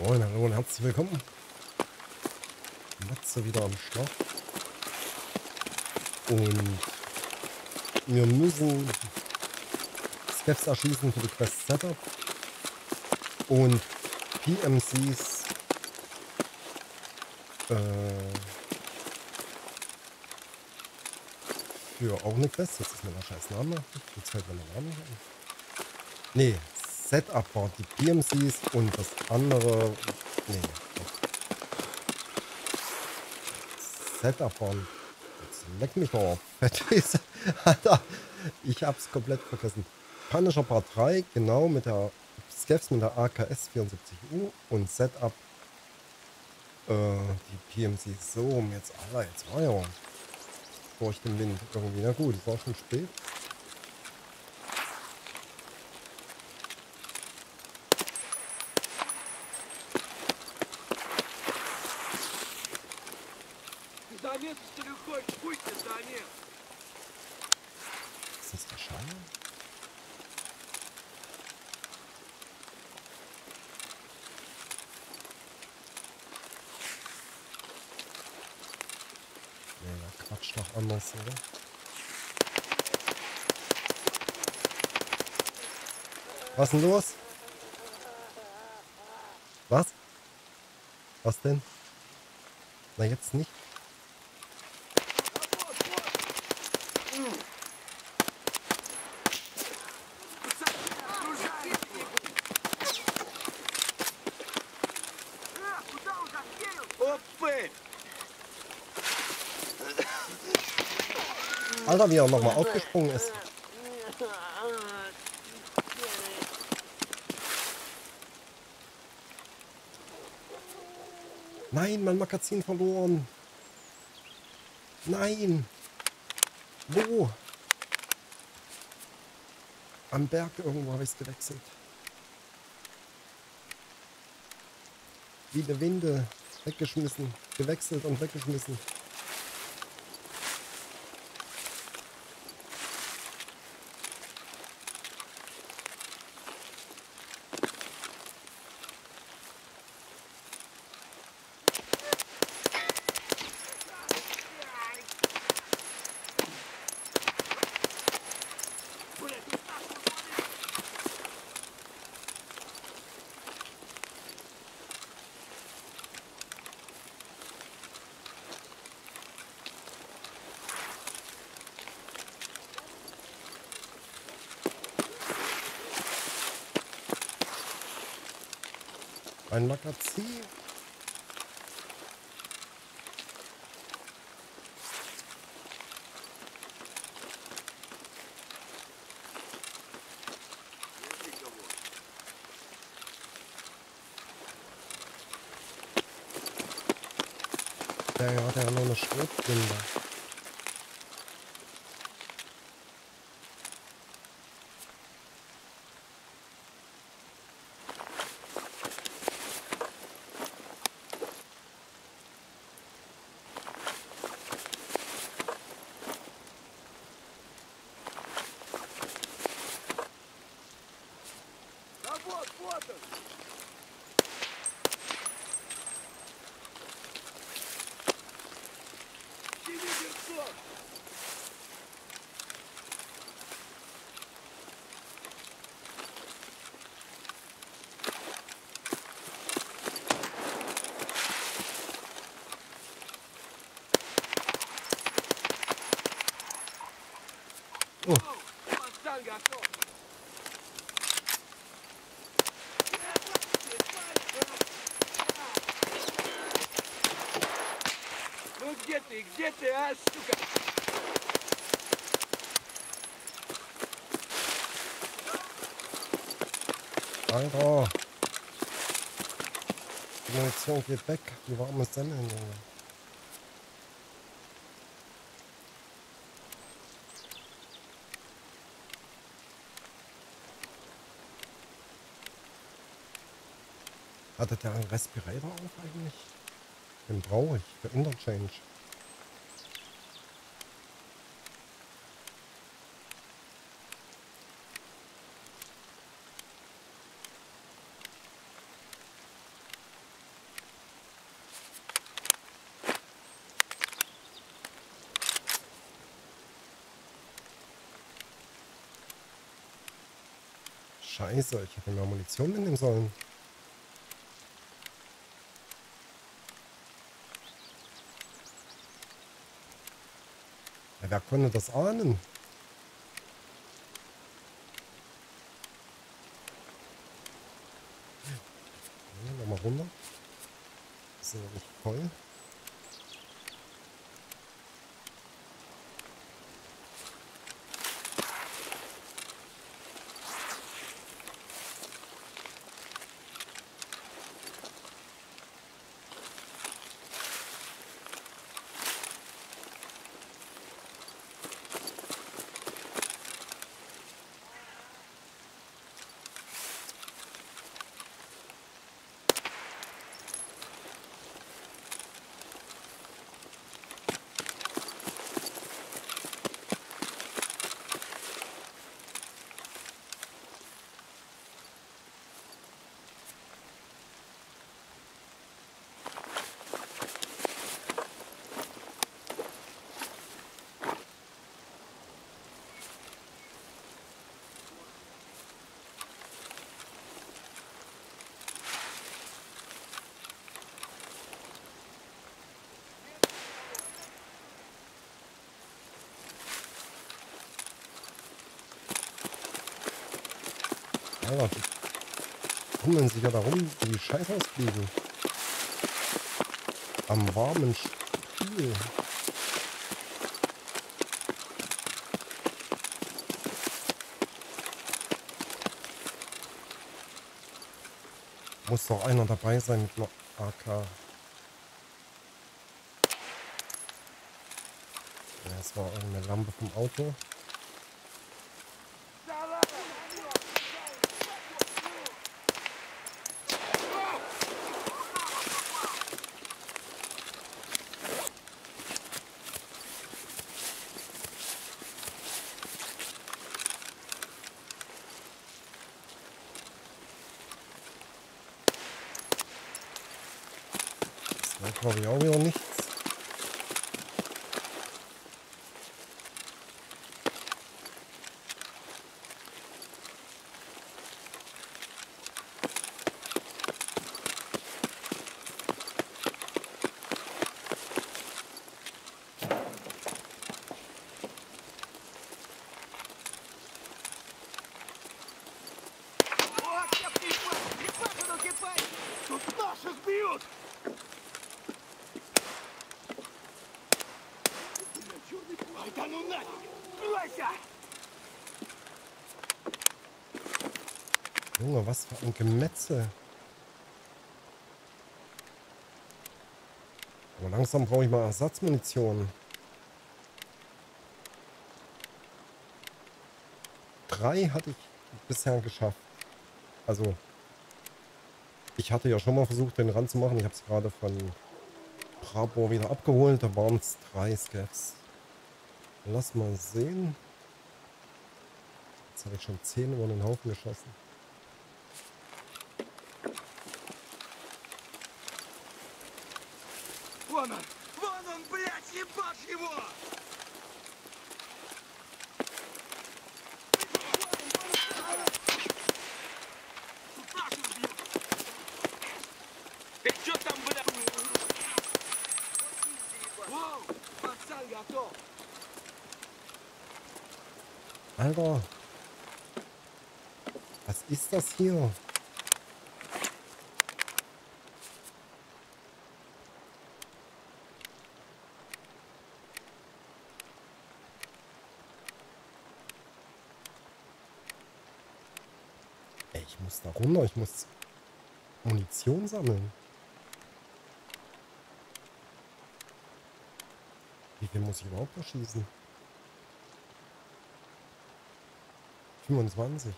Moin, hallo und herzlich willkommen. Matze wieder am Start. Und wir müssen Skeffs erschießen für die Quest Setup. Und PMCs äh, für auch eine Quest. Das ist mir der scheiß Name. Jetzt fällt mir der Name. Nee, Setup war die PMCs und das andere. Nee. Setup waren. Jetzt leck mich doch auf. Ich hab's komplett vergessen. Punisher Part 3, genau mit der Skeffs mit der AKS 74U und Setup äh, die PMCs. So, jetzt, Alter, jetzt war ja durch den Wind irgendwie. Na gut, es war schon spät. Ist das der Schein? Nee, der quatscht anders, oder? Was denn los? Was? Was denn? Na jetzt nicht. Alter, wie er nochmal aufgesprungen ist. Nein, mein Magazin verloren. Nein. Wo? Am Berg irgendwo habe ich es gewechselt. Wie eine Winde. Weggeschmissen. Gewechselt und weggeschmissen. Ein Magazin. Der hat ja noch eine Schrotbinde. Look. где ты, где ты, а, сука? Alter. Die Munition geht weg. Die warme Semmeln, Junge. Hatte der einen Respirator auf eigentlich? Den brauche ich für Interchange. Scheiße, ich hätte mehr Munition mitnehmen sollen. Ja, wer konnte das ahnen? Nochmal runter. Ist ja nicht voll. Alter, die tummeln sich ja darum, die Scheiß ausfliegen. Am warmen Stiel. Muss doch einer dabei sein mit einer AK. Das war irgendeine Lampe vom Auto. Das war Junge, was für ein Gemetzel. Aber langsam brauche ich mal Ersatzmunition. Drei hatte ich bisher geschafft. Also, ich hatte ja schon mal versucht, den ranzumachen. Ich habe es gerade von Brabor wieder abgeholt. Da waren es drei Scavs. Lass mal sehen. Jetzt habe ich schon zehn über den Haufen geschossen. Alter. Was ist das hier? Ey, ich muss da runter. Ich muss Munition sammeln. Wie viel muss ich überhaupt noch schießen? 25.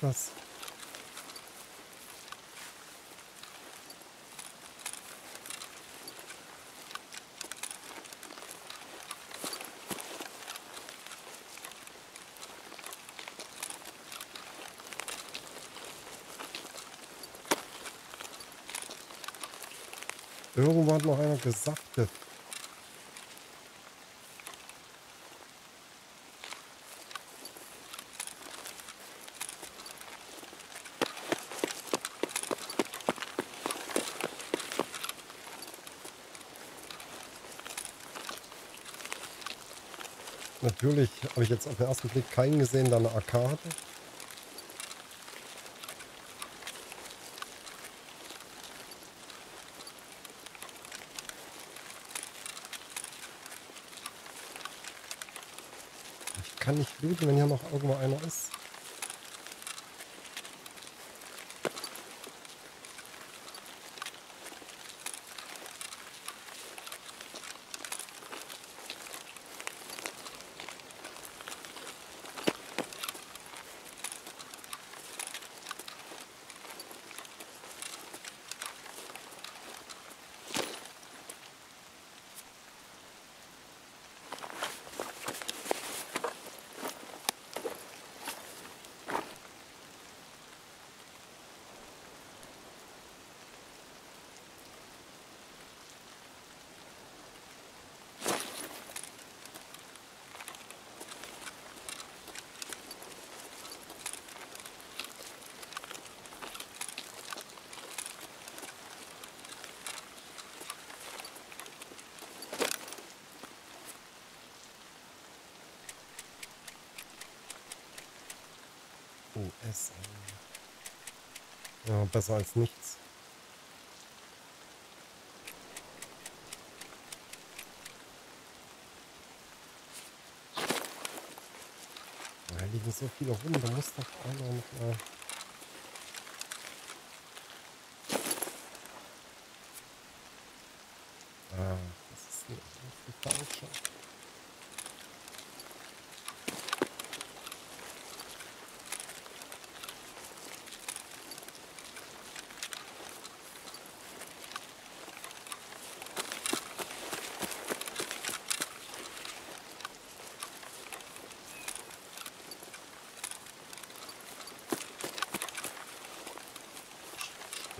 Das. Irgendwo hat noch einer gesaftet. Natürlich habe ich jetzt auf den ersten Blick keinen gesehen, der eine AK hatte. Ich kann nicht looten, wenn hier noch irgendwo einer ist. US. Ja, besser als nichts. Da liegen so viele rum, da muss doch einer mit einer...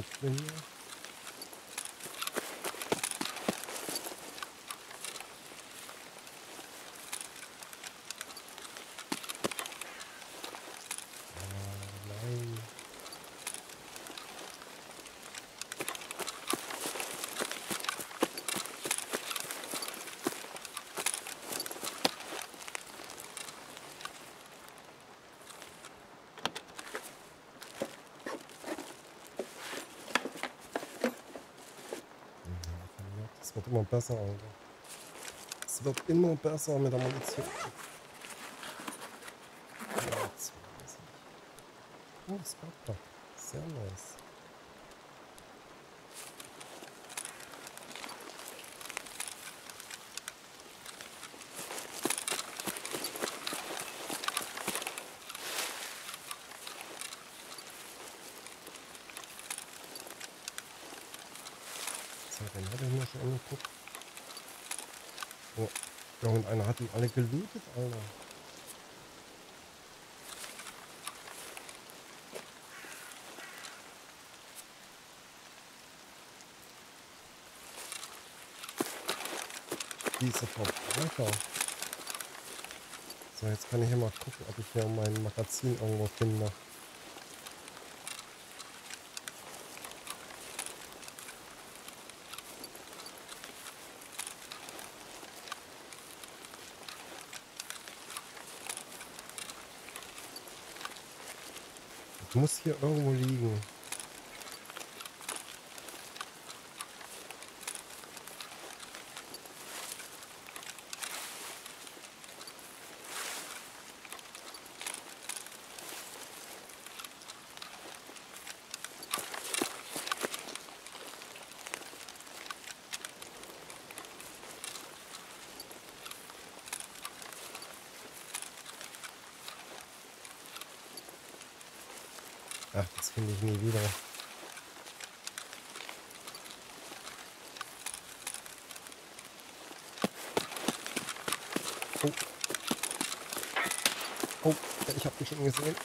Rotwinkel. Immer besser, Alter. Es wird immer besser mit der Munition. Ja, 20. Oh, sehr nice. Irgendeiner hat die alle gelootet, Alter. Diese Verbrecher. So, jetzt kann ich hier mal gucken, ob ich hier mein Magazin irgendwo finde. Muss hier irgendwo liegen. Ach, das finde ich nie wieder. Oh. Oh, ich habe ihn schon gesehen.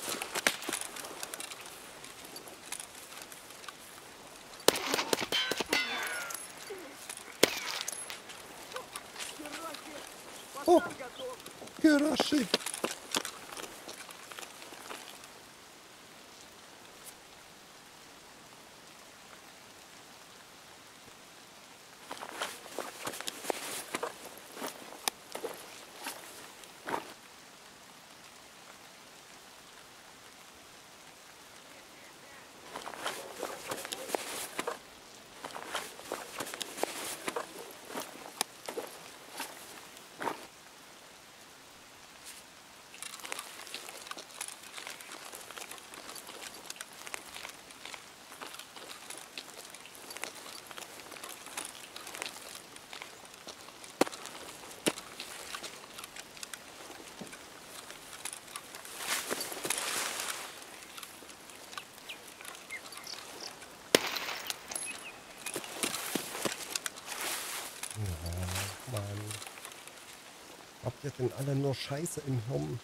Ihr denn alle nur Scheiße im Hirn?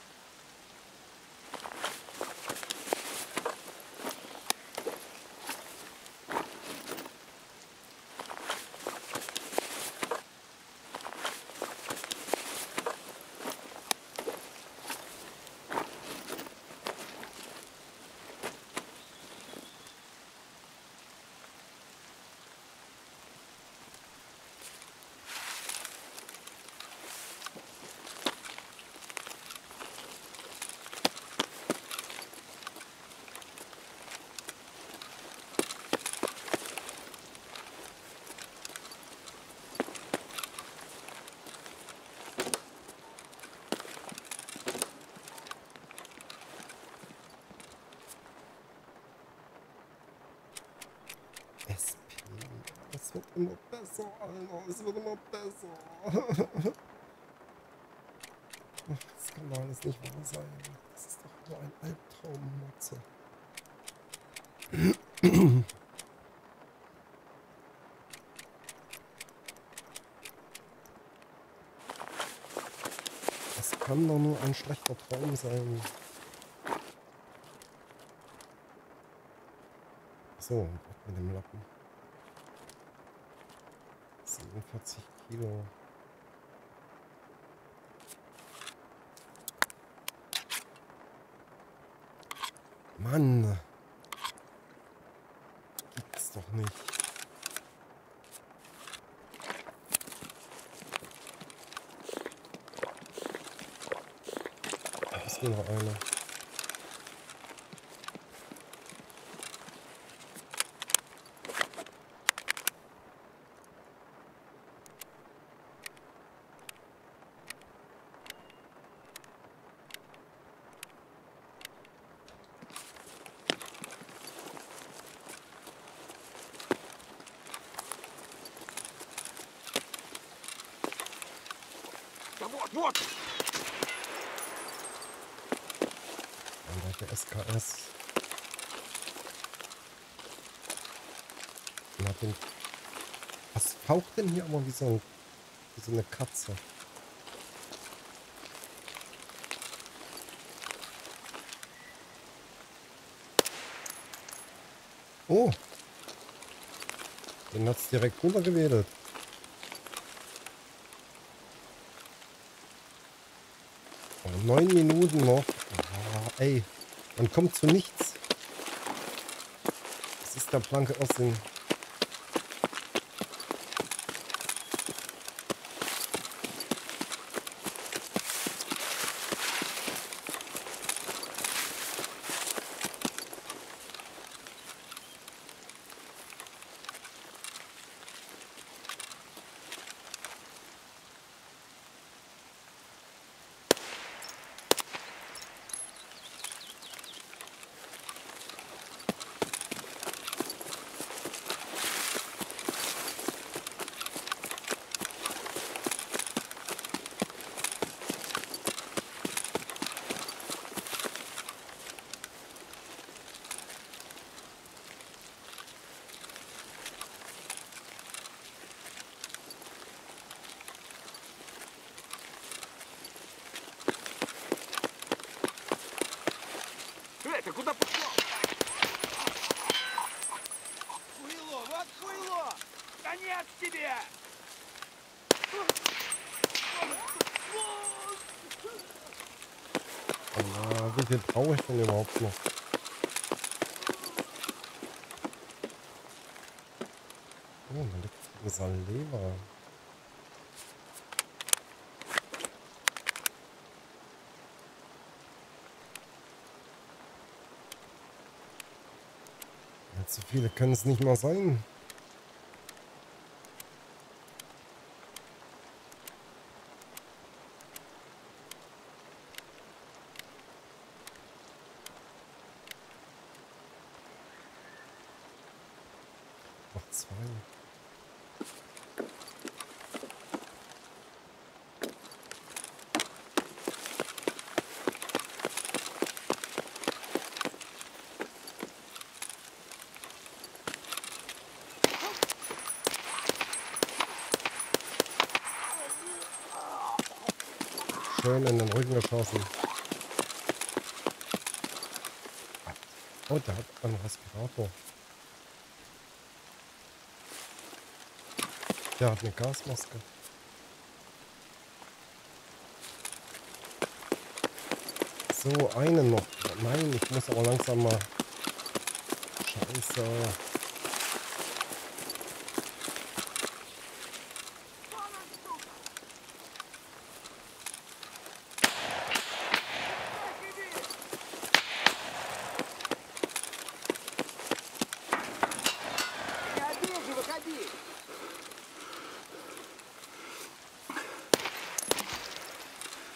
Es wird immer besser, Alter. Es wird immer besser. Das kann doch alles nicht wahr sein. Das ist doch nur ein Albtraum, Matze. Das kann doch nur ein schlechter Traum sein. So, mit dem Lappen. 47 Kilo. Mann! Gibt's doch nicht. Da ist noch einer. What? Danke, SKS. Den Was faucht denn hier aber wie so, ein, wie so eine Katze? Oh! Den hat's direkt runtergewedelt. Neun Minuten noch. Ah, ey, man kommt zu nichts. Das ist der blanke Irrsinn. Конец тебе! Allah, wie viel brauche ich denn überhaupt noch? Oh, da liegt ein Saleva. Ja, zu viele können es nicht mal sein. Schön in den Rücken geschossen. Oh, der hat einen Respirator. Der hat eine Gasmaske. So, einen noch. Nein, ich muss aber langsam mal. Scheiße.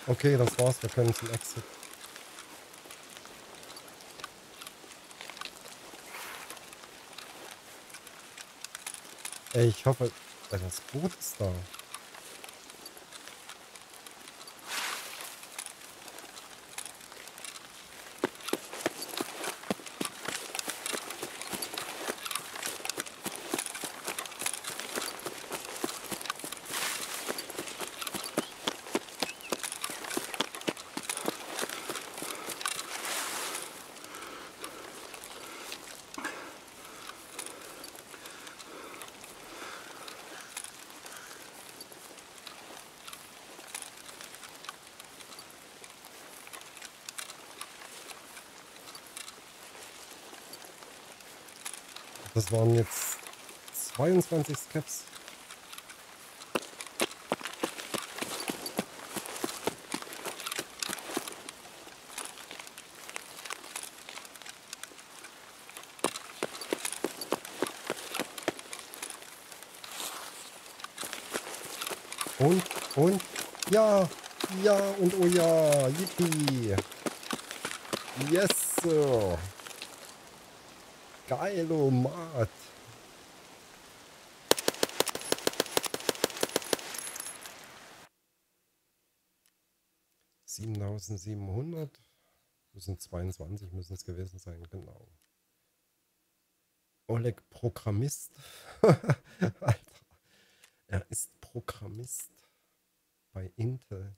Okay, das war's. Wir können zum Exit. Ey, ich hoffe, das Boot ist da. Das waren jetzt 22 Scaps. Und, und, ja, ja und oh ja, yippie. Yes, sir. Geilomat. Siebentausendsiebenhundert. Müssen 22 müssen es gewesen sein, genau. Oleg Programmist. Alter. Er ist Programmist bei Intel.